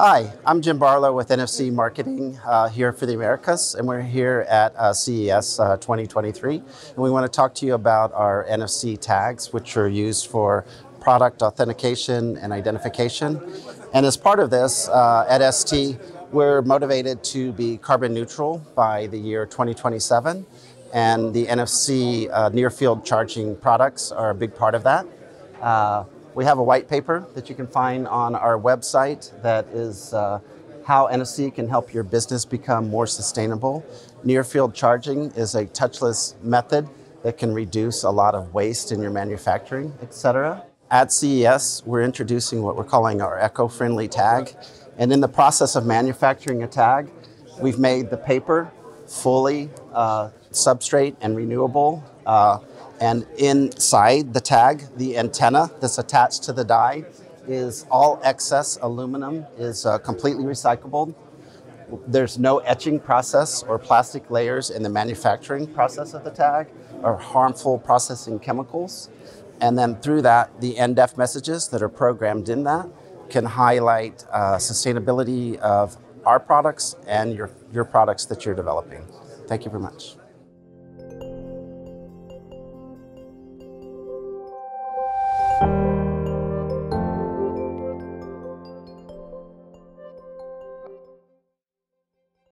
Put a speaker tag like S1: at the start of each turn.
S1: Hi, I'm Jim Barlow with NFC Marketing uh, here for the Americas, and we're here at uh, CES uh, 2023. And we want to talk to you about our NFC tags, which are used for product authentication and identification. And as part of this, uh, at ST, we're motivated to be carbon neutral by the year 2027, and the NFC uh, near field charging products are a big part of that. Uh, we have a white paper that you can find on our website that is uh, how NFC can help your business become more sustainable. Near field charging is a touchless method that can reduce a lot of waste in your manufacturing, etc. At CES, we're introducing what we're calling our eco-friendly tag. And in the process of manufacturing a tag, we've made the paper fully uh, substrate and renewable. Uh, and inside the tag, the antenna that's attached to the die is all excess aluminum is uh, completely recyclable. There's no etching process or plastic layers in the manufacturing process of the tag or harmful processing chemicals. And then through that, the NDEF messages that are programmed in that can highlight uh, sustainability of our products and your, your products that you're developing. Thank you very much.